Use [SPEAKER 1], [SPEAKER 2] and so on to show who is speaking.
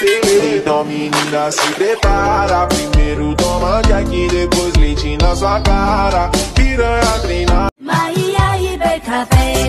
[SPEAKER 1] Então menina se prepara. Primeiro toma Jack, depois leite na sua cara. Piranha treina.
[SPEAKER 2] Maria e café.